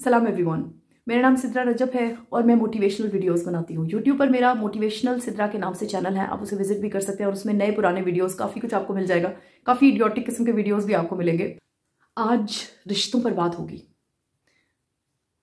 सलाम एवरीवन मेरा नाम सिद्रा रजब है और मैं मोटिवेशनल वीडियोस बनाती हूँ। यूट्यूब पर मेरा मोटिवेशनल सिद्रा के नाम से चैनल है। आप उसे विज़िट भी कर सकते हैं और उसमें नए पुराने वीडियोस काफ़ी कुछ आपको मिल जाएगा। काफ़ी इडियोटिक किस्म के वीडियोस भी आपको मिलेंगे। आज रिश्तों पर बात होगी।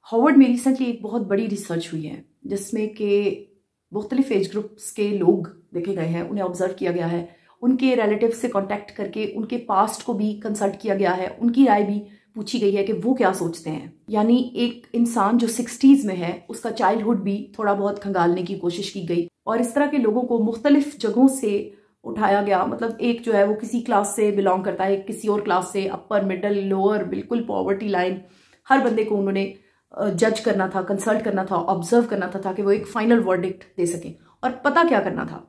हॉवर्ड में रिसेंटली एक बहुत बड़ी रिसर्च हुई है, जिसमें कि मुख्तलिफ़ एज ग्रुप्स के लोग देखे गए हैं, उन्हें ऑब्ज़र्व किया गया है। उनके रिलेटिव से कॉन्टैक्ट करके उनके पास्ट को भी कंसल्ट किया गया है। उनकी राय भी पूछी गई है कि वो क्या सोचते हैं। यानी एक इंसान जो सिक्सटीज में है, उसका चाइल्डहुड भी थोड़ा बहुत खंगालने की कोशिश की गई और इस तरह के लोगों को मुख्तलिफ़ जगहों से उठाया गया। मतलब एक जो है वो किसी क्लास से बिलोंग करता है, किसी और क्लास से अपर मिडल लोअर बिल्कुल पॉवर्टी लाइन हर बंदे को उन्होंने जज करना था कंसल्ट करना था ऑब्ज़र्व करना था ताकि वो एक फाइनल वर्डिक्ट दे सकें। और पता क्या करना था?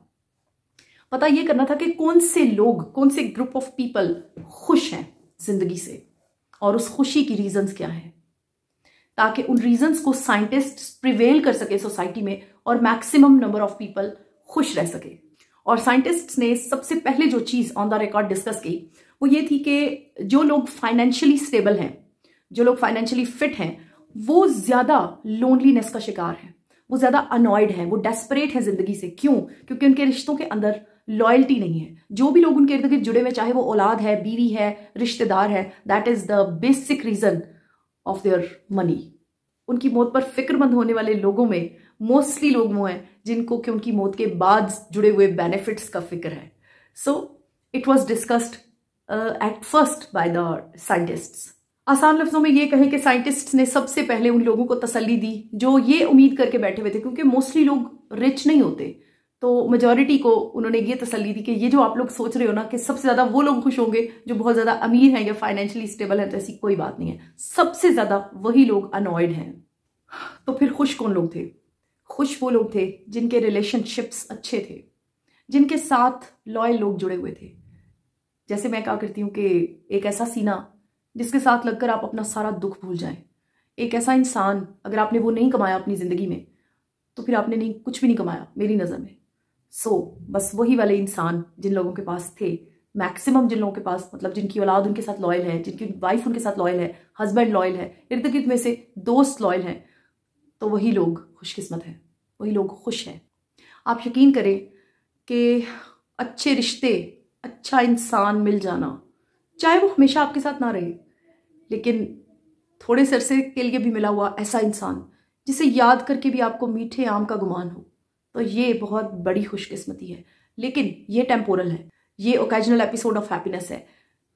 पता ये करना था कि कौन से लोग, कौन से ग्रुप ऑफ़ पीपल खुश हैं ज़िंदगी से। और उस खुशी की रीजंस क्या है? ताकि उन रीजंस को साइंटिस्ट प्रिवेल कर सके सोसाइटी में और मैक्सिमम नंबर ऑफ़ पीपल खुश रह सके। और साइंटिस्ट ने सबसे पहले जो चीज़ ऑन द रिकॉर्ड डिस्कस की, वो ये थी कि जो लोग फाइनेंशियली स्टेबल हैं, जो लोग फाइनेंशियली फिट हैं, वो ज़्यादा लोनलीनेस का शिकार है। वो ज़्यादा अनॉयड है। वो डेस्परेट है ज़िंदगी से। क्यों? क्योंकि उनके रिश्तों के अंदर लॉयल्टी नहीं है। जो भी लोग उनके इर्द गिर्द जुड़े हुए, चाहे वो औलाद है, बीवी है, रिश्तेदार है that is the basic reason of their money उनकी मौत पर फिक्रमंद होने वाले लोगों में मोस्टली लोग वो हैं जिनको कि उनकी मौत के बाद जुड़े हुए बेनिफिट्स का फ़िक्र है। So it was discussed at first by the scientists आसान लफ्जों में ये कहें कि साइंटिस्ट्स ने सबसे पहले उन लोगों को तसल्ली दी, जो ये उम्मीद करके बैठे हुए थे, क्योंकि मोस्टली लोग रिच नहीं होते। तो मेजोरिटी को उन्होंने ये तसली दी कि ये जो आप लोग सोच रहे हो ना कि सबसे ज़्यादा वो लोग खुश होंगे जो बहुत ज़्यादा अमीर हैं या फाइनेंशियली स्टेबल है तो ऐसी कोई बात नहीं है। सबसे ज़्यादा वही लोग अनॉयड हैं। तो फिर खुश कौन लोग थे? खुश वो लोग थे जिनके रिलेशनशिप्स अच्छे थे, जिनके साथ लॉयल लोग जुड़े हुए थे। जैसे मैं क्या करती हूँ कि एक ऐसा सीना जिसके साथ लगकर आप अपना सारा दुख भूल जाएँ। एक ऐसा इंसान, अगर आपने वो नहीं कमाया अपनी ज़िंदगी में तो फिर आपने नहीं, कुछ भी नहीं कमाया, मेरी नज़र में। सो so, बस वही वाले इंसान जिन लोगों के पास थे मैक्सिमम जिन लोगों के पास मतलब जिनकी औलाद उनके साथ लॉयल है जिनकी वाइफ उनके साथ लॉयल है हस्बैंड लॉयल है इर्द गिर्द में से दोस्त लॉयल हैं तो वही लोग खुशकिस्मत हैं वही लोग खुश हैं। आप यकीन करें कि अच्छे रिश्ते अच्छा इंसान मिल जाना चाहे वो हमेशा आपके साथ ना रहे लेकिन थोड़े सरसे के लिए भी मिला हुआ ऐसा इंसान जिसे याद करके भी आपको मीठे आम का गुमान हो। तो ये बहुत बड़ी खुशकिस्मती है। लेकिन ये टेम्पोरल है। ये ओकेजनल एपिसोड ऑफ़ हैप्पीनेस है।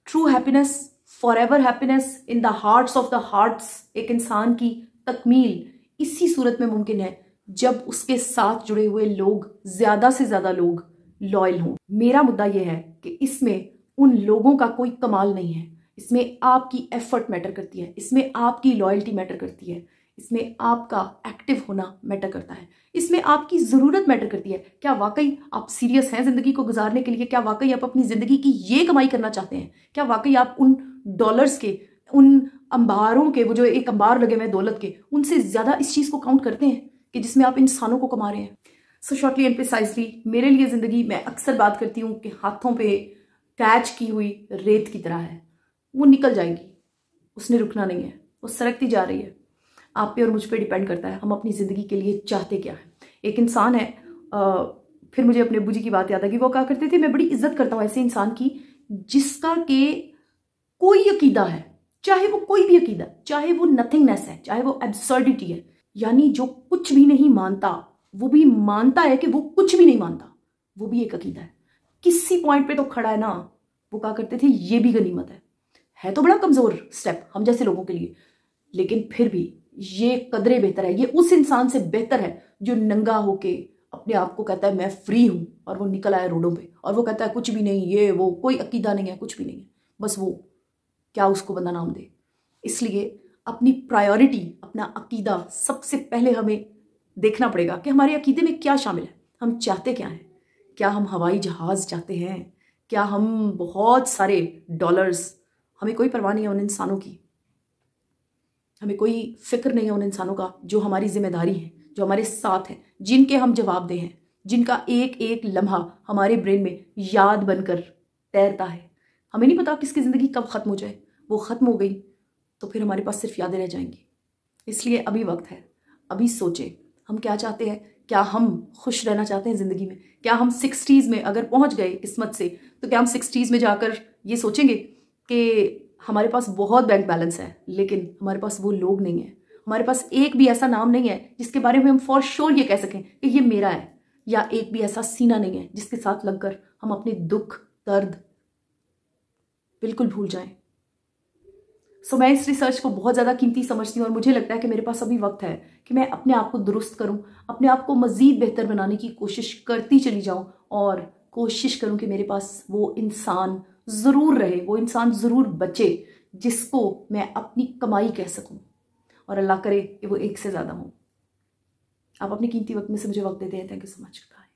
True happiness forever happiness in the hearts of the hearts एक इंसान की तकमील इसी सूरत में मुमकिन है, जब उसके साथ जुड़े हुए लोग, ज़्यादा से ज़्यादा लोग लॉयल हों। मेरा मुद्दा यह है कि इसमें उन लोगों का कोई कमाल नहीं है। इसमें आपकी एफर्ट मैटर करती है। इसमें आपकी लॉयल्टी मैटर करती है। इसमें आपका एक्टिव होना मैटर करता है। इसमें आपकी ज़रूरत मैटर करती है। क्या वाकई आप सीरियस हैं ज़िंदगी को गुजारने के लिए? क्या वाकई आप अपनी ज़िंदगी की ये कमाई करना चाहते हैं? क्या वाकई आप उन डॉलर्स के, उन अंबारों के, वो जो एक अंबार लगे हुए दौलत के, उनसे ज़्यादा इस चीज़ को काउंट करते हैं कि जिसमें आप इंसानों को कमा रहे हैं? सो शॉर्टली एंड प्रिसाइजली मेरे लिए ज़िंदगी मैं अक्सर बात करती हूँ कि हाथों पे कैच की हुई रेत की तरह है। वो निकल जाएगी। उसने रुकना नहीं है। वो सरकती जा रही है। आप पे और मुझ पर डिपेंड करता है हम अपनी ज़िंदगी के लिए चाहते क्या है। एक इंसान है आ, फिर मुझे अपने अबू जी की बात याद है कि वो क्या करते थे मैं बड़ी इज़्ज़त करता हूँ ऐसे इंसान की जिसका के कोई अकीदा है चाहे वो कोई भी अकीदा चाहे वो नथिंगनेस है चाहे वो एब्सर्डिटी है यानी जो कुछ भी नहीं मानता वो भी मानता है कि वो कुछ भी नहीं मानता वो भी एक अकीदा है। किसी पॉइंट पे तो खड़ा है ना वो क्या करते थे ये भी गनीमत है। है तो बड़ा कमज़ोर स्टेप हम जैसे लोगों के लिए लेकिन फिर भी ये कदरे बेहतर है, ये उस इंसान से बेहतर है जो नंगा होके अपने आप को कहता है, मैं फ्री हूँ, और वो निकल आया रोडों पे, और वो कहता है, कुछ भी नहीं, ये, वो, कोई अकीदा नहीं है, कुछ भी नहीं है, बस वो, क्या उसको बंदा नाम दे? इसलिए अपनी प्रायोरिटी अपना अकीदा सबसे पहले हमें देखना पड़ेगा कि हमारे अकीदे में क्या शामिल है, हम चाहते क्या हैं, क्या हम हवाई जहाज़ चाहते हैं, क्या हम बहुत सारे डॉलर्स हमें कोई परवाह नहीं है उन इंसानों की। हमें कोई फ़िक्र नहीं है उन इंसानों का, जो हमारी ज़िम्मेदारी है, जो हमारे साथ हैं, जिनके हम जवाब दे हैं, जिनका एक एक लम्हा हमारे ब्रेन में याद बनकर तैरता है। हमें नहीं पता किसकी ज़िंदगी कब ख़त्म हो जाए। वो ख़त्म हो गई तो फिर हमारे पास सिर्फ़ यादें रह जाएँगी। इसलिए अभी वक्त है, अभी सोचें, हम क्या चाहते हैं? क्या हम खुश रहना चाहते हैं ज़िंदगी में? क्या हम सिक्सटीज़ में अगर पहुँच गए किस्मत से तो क्या हम सिक्सटीज़ में जाकर ये सोचेंगे कि हमारे पास बहुत बैंक बैलेंस है लेकिन हमारे पास वो लोग नहीं है। हमारे पास एक भी ऐसा नाम नहीं है जिसके बारे में हम फॉर श्योर ये कह सकें कि ये मेरा है या एक भी ऐसा सीना नहीं है जिसके साथ लगकर हम अपने दुख दर्द बिल्कुल भूल जाएँ। सो so, मैं इस रिसर्च को बहुत ज़्यादा कीमती समझती हूँ और मुझे लगता है कि मेरे पास अभी वक्त है कि मैं अपने आप को दुरुस्त करूँ अपने आप को मज़ीद बेहतर बनाने की कोशिश करती चली जाऊँ और कोशिश करूँ कि मेरे पास वो इंसान ज़रूर रहे, वो इंसान ज़रूर बचे, जिसको मैं अपनी कमाई कह सकूँ। और अल्लाह करे कि वो एक से ज़्यादा हो। आप अपने कीमती वक्त में से मुझे वक्त देते हैं thank you so much bye